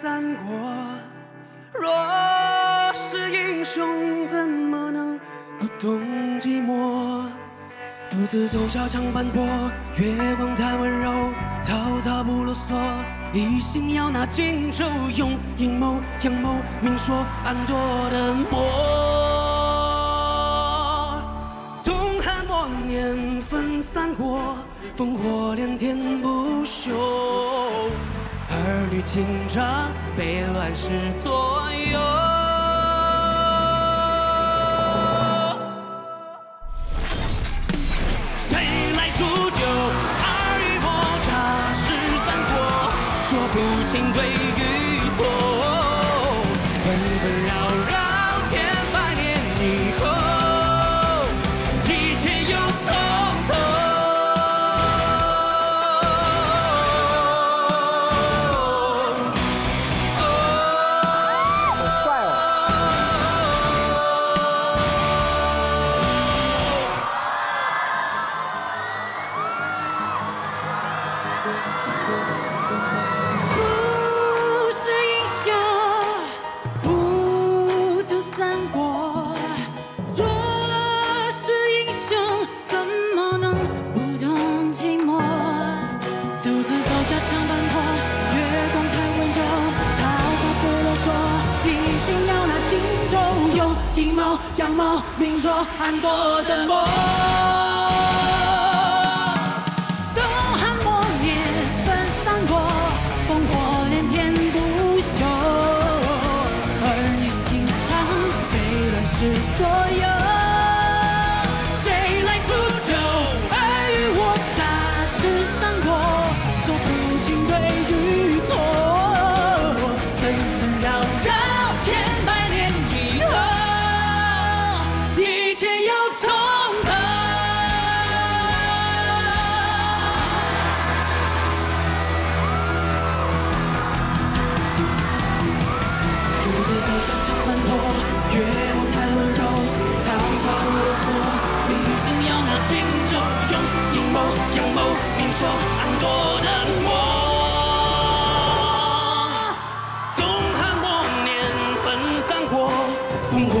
三国。若是英雄，怎么能不懂寂寞？独自走下长坂坡，月光太温柔，曹操不啰嗦，一心要拿荆州，用阴谋阳谋明说暗夺的魔。东汉末年分三国，烽火连天不休，儿女情长被乱世左右。谁来煮酒？尔虞我诈是三国，说不清对与错，纷纷扰扰阴谋阳谋明说暗夺的梦。月光太温柔，曹操不啰嗦，一心要拿荆州，用阴谋阳谋明说暗夺的我。东汉末年分三国，烽火